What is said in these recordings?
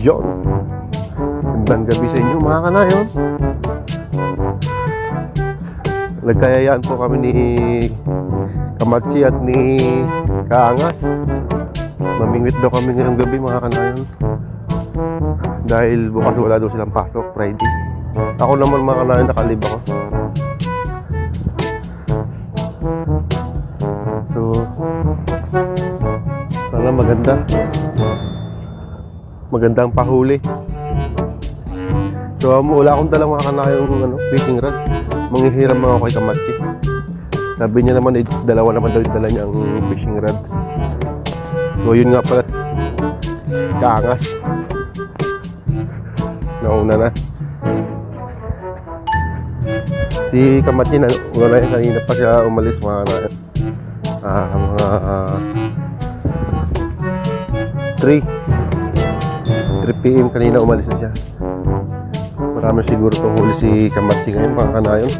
Yon. Gandang gabi sa inyo mga kanayon. Nagkayayaan po kami ni Kamatsi at ni Kaangas. Mamingwit daw kami ngayong gabi mga kanayon. Dahil bukas wala daw silang pasok Friday. Ako naman mga kanayon nakalib ako. So, sana maganda magandang pahuli. So um, wala akong dalang makakana yung ano, fishing rod. Manghihiram mga kay Kamachi. Sabi niya naman, eh, dalawa naman daw dala niya ang fishing rod. So yun nga pala. Kaangas. Nauna na. Si Kamachi na wala yung kanina pa siya umalis mga na. Ah, mga ah, 3 uh, 3pm kanina umalis na siya. Marami siguro itong huli si Kamatsi ngayon mga kanayon.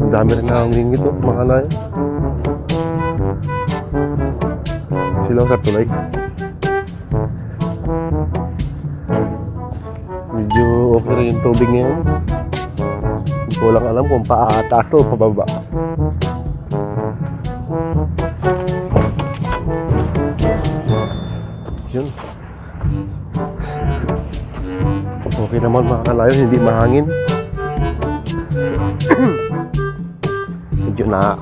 Ang dami rin ang ringit ito mga kanayon. Silaw sa tulay. Medyo okay rin yung tubig ngayon. Hindi ko lang alam kung paata ito pababa. Naman mga kalayon, hindi mahangin. Medyo na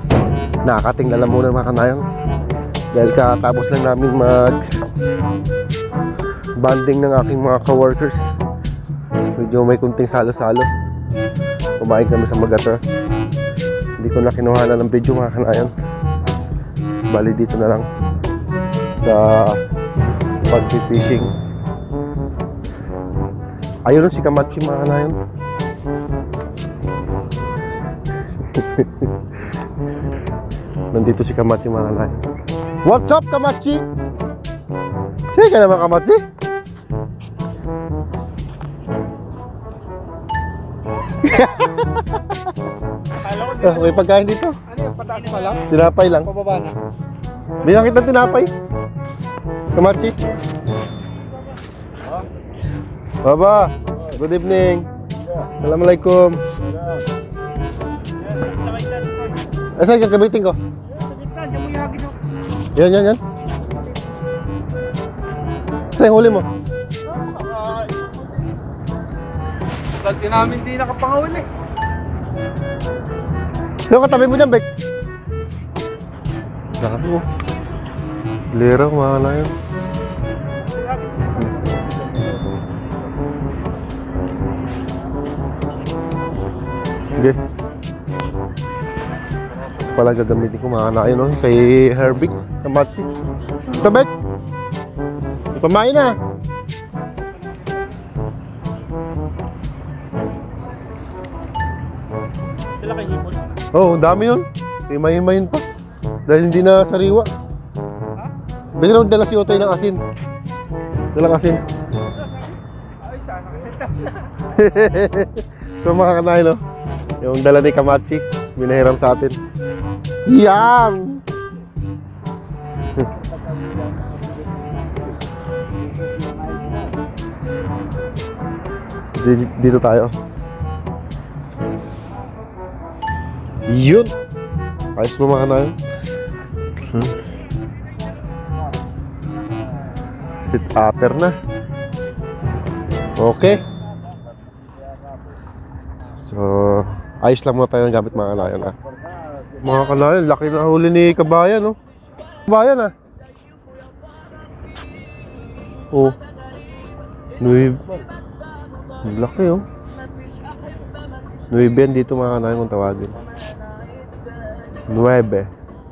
nakakatingala muna mga kanayon. Dahil kakatapos lang namin mag banding ng aking mga coworkers. Medyo may kunting salo-salo. Kumain kami sa Magatar. Hindi ko na kinuha na ng video mga kanayon. Bali dito na lang sa pag-fishing. Ayun si Kamachi mga kanayon. Nandito si Kamachi mga kanayon. What's up Kamachi? Sige ka naman Kamachi. Oh, may pagkain dito. ano yung pataas pa lang? Tinapay lang. Pababa na. Bigyan kita ng tinapay. Kamachi. Baba. Good evening. Assalamualaikum. Asa yung gamitin ko? Yan, yan, yan. Asa yung huli mo? Dati namin di nakapangahuli. Yung katabi mo dyan, Bek. Dami mo. Lera, mga na yun. Sige. Pala gagamitin ko mga na yun, no? kay Herbig, Kamachi. Ito, Bek. Ipamain na. Sila kay Hipon. Oo, oh, dami yun. Himay-himayin pa. Dahil hindi na sariwa. Bili na dala si Otoy ng asin. Dalang asin. Ay, sana kasi so mga kanay, no? Yung dala ni Kamachi, binahiram sa atin. Yan! Di- Dito tayo. Yun! Ayos mo mga kanay. Hmm. Sit upper na. Okay. So, ayos lang muna tayo ng gamit mga kalayan ah. Mga kalayan, laki na huli ni Kabayan no. Kabayan ah. Oh. Nuib. Laki oh. Nuib yan dito mga kalayan kung tawagin. Nuebe.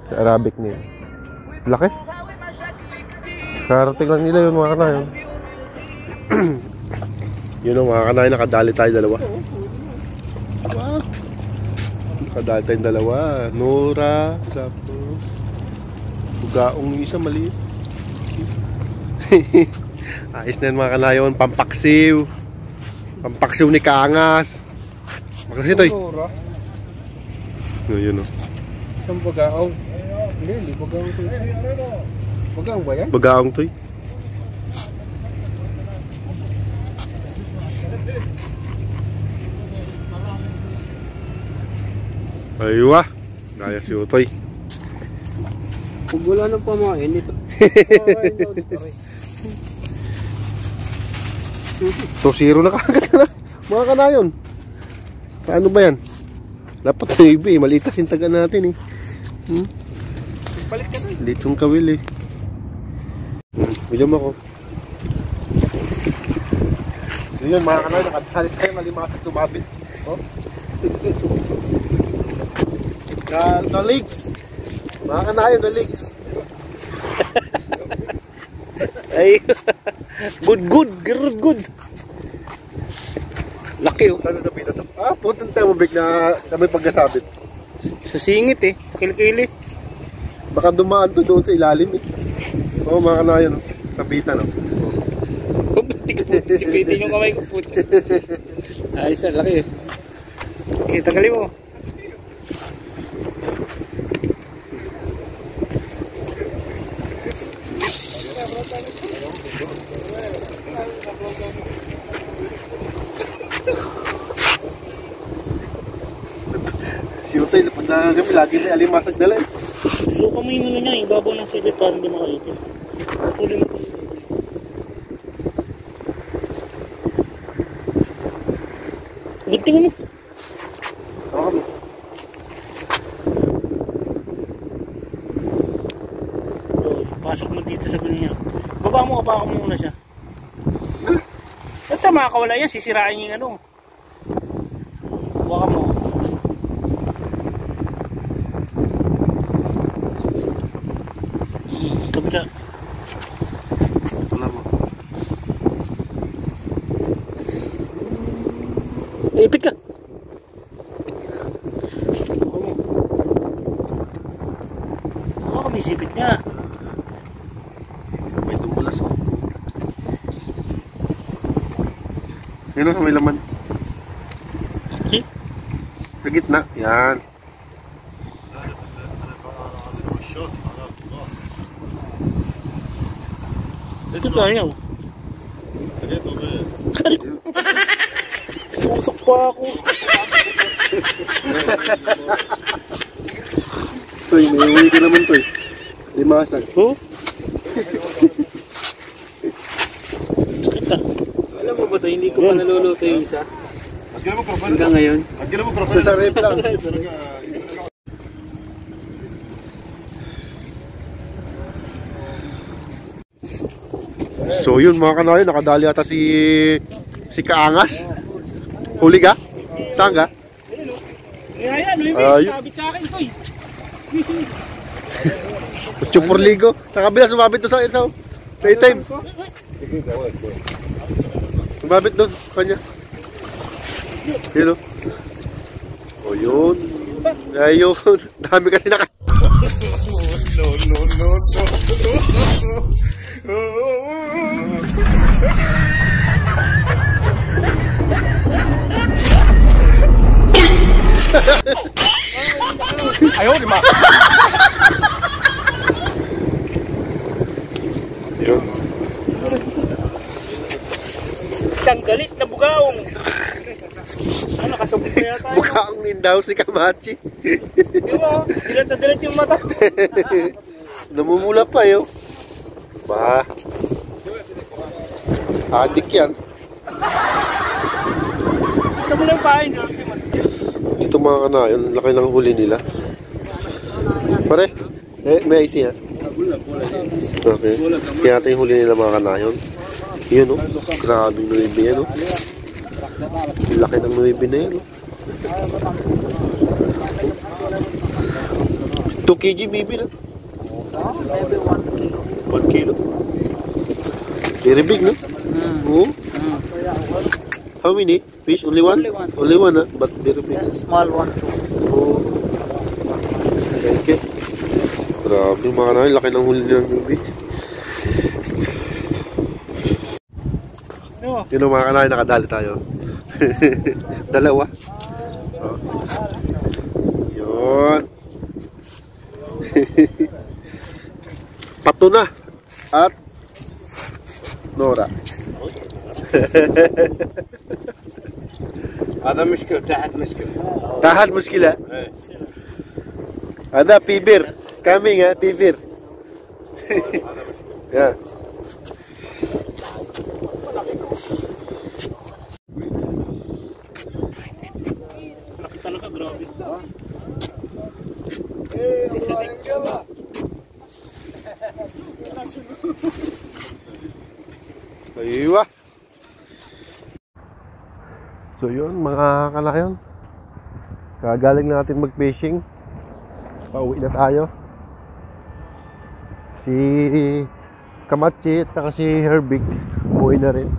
Sa Arabic name. Laki. Karating lang nila yun mga kalayan. yun oh, mga kalayan, nakadali tayo dalawa. Wow. Nakadali tayong dalawa. Nora, tapos bugaong yung isa maliit. Ayos na yun mga kanayon. Pampaksiw. Pampaksiw ni Kaangas. Makasi ito eh. Aurora. Yun, yun oh. Isang bagaong. Hindi, hindi bagaong to. Bagaong ba yan? Bagaong to eh. Aywa. Gaya si Utoy. Kung wala nang pamain, ito. So, zero na kagad na. Mga kanayon. Paano ba yan? Dapat sa iba eh. Maliit kasi yung taga natin eh. Hmm? Balik ka doon. Liit yung kawil eh. Hmm. William ako. So yun mga kanayon. Nakadalit tayo malimasag tumabit. Oh. the, the legs. Mga kanayon, the legs. Ay, good, good, good, good. Laki oh. Saan sa pila to? Ah, puntang tayo Vic, na kami pagkasabit. Sa singit eh, sa kilikili. Baka dumaan to doon sa ilalim eh. Oo, mga kanayon. Sabitan oh. Sipitin yung kamay ko po. Ayos na, laki eh. Eh, tanggalin mo. Si Utoy, pag nakagami, lagi may alimasag dala eh. Suka mo yung ano niya, ibabaw ng silid para hindi makaitin. Patuloy mo po. Gunting mo. Oo, kami. Oh, pasok mo dito sa gulo niya. Baba mo, baba mo muna siya. Ito, makakawala yan. Sisirain yung ano. Baka mo. Hmm, kabila. Wala mo. Ipit ka. Baka mo. Baka may sipit niya. May tumulas oh. Yun oh, may laman. Okay. Sa gitna. Yan. Ito tayo. Usok pa ako. Toy, may uwi ka naman, Toy. Limasag. Oh? Alam mo ba to, hindi ko pa naluluto yung isa. Hanggang ngayon. Sa rep lang. So yun mga kanayo, nakadali ata si si Kaangas. Huli ka? Saan ka? Ayan, may Ayun. sabit sa akin to eh. Kutyo por ligo. Sa kabila, sumabit doon sa sa sa itim. Sumabit doon, sa kanya. Yun o. O yun. Ayun. Dami kasi naka... Yun. Indaw si Kamachi. Di ba? Dilat na dilat yung mata. Namumula pa yun. Ba. Adik yan. Mo lang pain. Dito mga kanayon, laki ng huli nila. Pare, eh, may IC ha? Okay. Kaya ito yung huli nila mga kanayon. Yun oh, grabe yung nuibi yan oh. Laki ng nuibi na yan oh. 2 kg maybe na. 1 kilo. Very big no? Oo. How many? Fish? Only one? Only one. Only one? But very big. Small one. Oo. Thank you. Grabe mga nanay, laki ng huli ng movie. Ano? Yun ang mga kanay, nakadali tayo. Dalawa. Oh. Yun. Pato na. At Nora. هذا مشكل تحت مشكل Tahad muskila. ايه Ada, pibir. Coming ha, pibir. Aywa. So yun mga kanayon. Kagaling natin mag-fishing. Pauwi na tayo. Si Kamachi at si Herbig umuwi na rin.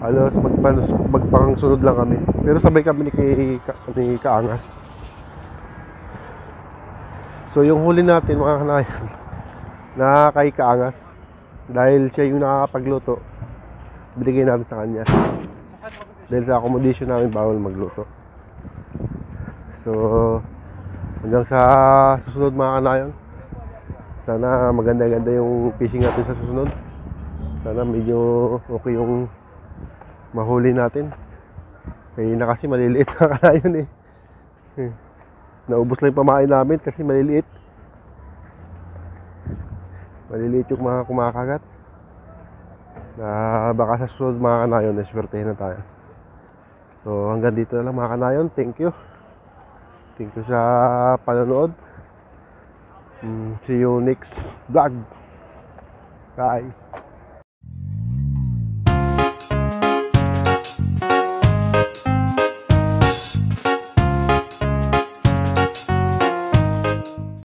Alos magpanos magpangsunod lang kami. Pero sabay kami ni, kay, Ka- ni Kaangas. So yung huli natin mga kanayon na kay Kaangas dahil siya yung nakakapagluto binigay natin sa kanya. Dahil sa accommodation namin bawal magluto. So hanggang sa susunod mga kanayon. Sana maganda-ganda yung fishing natin sa susunod. Sana medyo okay yung mahuli natin. Kaya na kasi maliliit na kanayon eh. Eh, naubos lang yung pamain namin kasi maliliit. Maliliit yung mga kumakagat na baka sa susunod mga kanayon eswertehin na tayo. So hanggang dito na lang mga kanayon. Thank you. Thank you sa panonood. Mm, see you next vlog. Bye